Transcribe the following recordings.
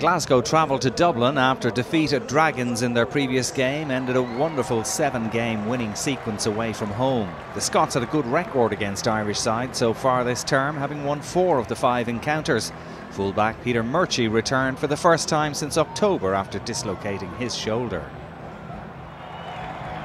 Glasgow travelled to Dublin after defeat at Dragons in their previous game, ended a wonderful seven game winning sequence away from home. The Scots had a good record against Irish side so far this term, having won four of the five encounters. Fullback Peter Murchie returned for the first time since October after dislocating his shoulder.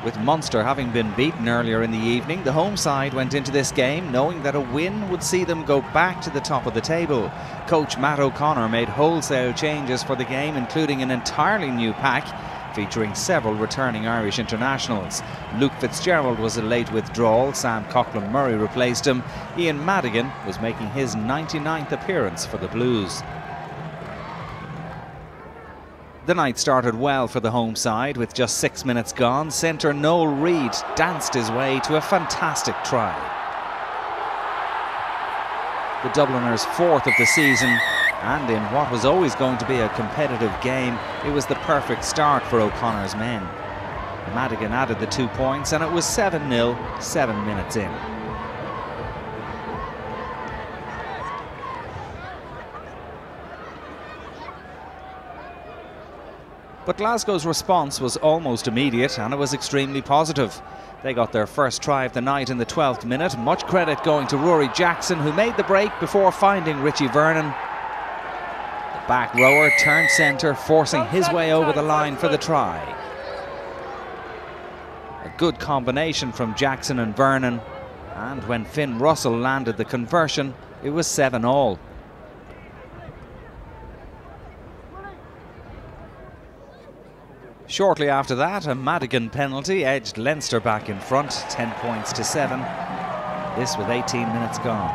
With Munster having been beaten earlier in the evening, the home side went into this game knowing that a win would see them go back to the top of the table. Coach Matt O'Connor made wholesale changes for the game, including an entirely new pack featuring several returning Irish internationals. Luke Fitzgerald was a late withdrawal, Sam Coughlan Murray replaced him, Ian Madigan was making his 99th appearance for the Blues. The night started well for the home side with just six minutes gone. Centre Noel Reid danced his way to a fantastic try. The Dubliners' fourth of the season, and in what was always going to be a competitive game, it was the perfect start for O'Connor's men. Madigan added the two points, and it was 7 0, seven minutes in. But Glasgow's response was almost immediate and it was extremely positive. They got their first try of the night in the 12th minute. Much credit going to Ruaridh Jackson, who made the break before finding Richie Vernon. The back rower turned centre, forcing his way over the line for the try. A good combination from Jackson and Vernon. And when Finn Russell landed the conversion, it was 7 all. Shortly after that, a Madigan penalty edged Leinster back in front, 10 points to 7. This with 18 minutes gone.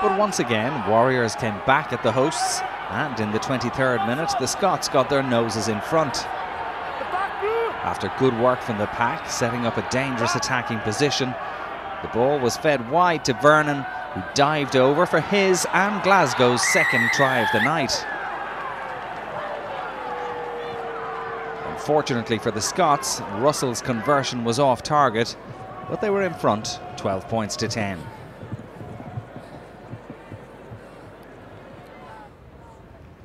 But once again, Warriors came back at the hosts, and in the 23rd minute, the Scots got their noses in front. After good work from the pack, setting up a dangerous attacking position, the ball was fed wide to Vernon, who dived over for his and Glasgow's second try of the night. Unfortunately for the Scots, Russell's conversion was off target, but they were in front, 12 points to 10.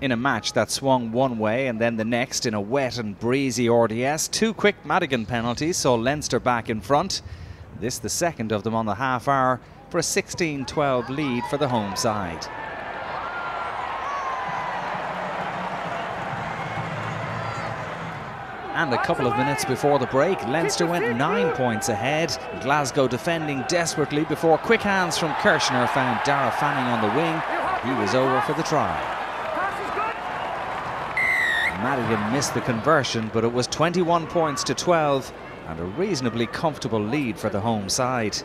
In a match that swung one way and then the next in a wet and breezy RDS, two quick Madigan penalties saw Leinster back in front. This the second of them on the half hour for a 16-12 lead for the home side. And a couple of minutes before the break, Leinster went nine points ahead. Glasgow defending desperately before quick hands from Kirchner found Darragh Fanning on the wing. He was over for the try. Madigan missed the conversion, but it was 21 points to 12 and a reasonably comfortable lead for the home side.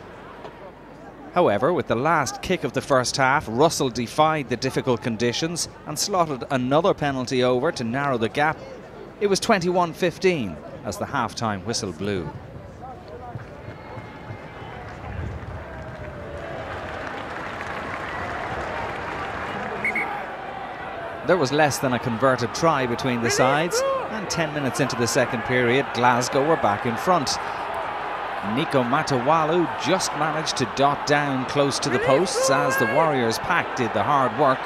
However, with the last kick of the first half, Russell defied the difficult conditions and slotted another penalty over to narrow the gap it was 21-15 as the half-time whistle blew. There was less than a converted try between the sides, and 10 minutes into the second period, Glasgow were back in front. Nico Matawalu just managed to dot down close to the posts as the Warriors pack did the hard work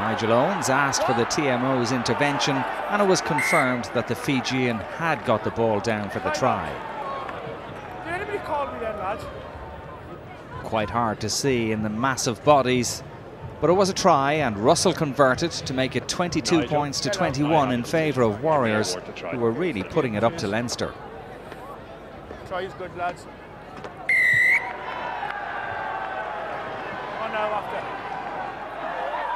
Nigel Owens asked for the TMO's intervention and it was confirmed that the Fijian had got the ball down for the try. Quite hard to see in the massive bodies, but it was a try and Russell converted to make it 22 Nigel, points to 21 in favour of Warriors, who were really putting it up to Leinster. Try is good, lads.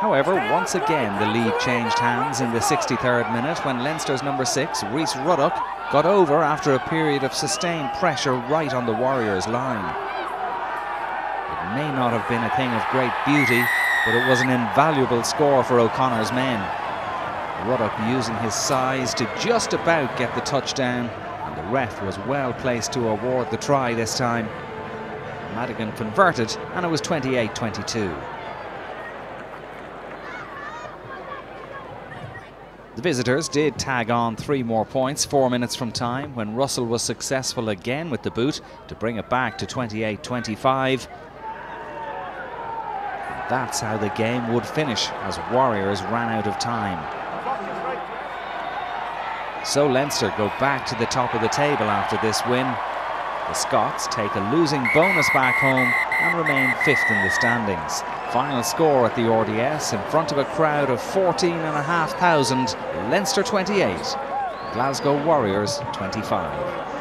However, once again, the lead changed hands in the 63rd minute when Leinster's number six, Rhys Ruddock, got over after a period of sustained pressure right on the Warriors' line. It may not have been a thing of great beauty, but it was an invaluable score for O'Connor's men. Ruddock using his size to just about get the touchdown, and the ref was well placed to award the try this time. Madigan converted, and it was 28-22. The visitors did tag on three more points four minutes from time when Russell was successful again with the boot to bring it back to 28-25. that's how the game would finish as Warriors ran out of time. So Leinster go back to the top of the table after this win. The Scots take a losing bonus back home and remain fifth in the standings. Final score at the RDS in front of a crowd of 14,500, Leinster 28, Glasgow Warriors 25.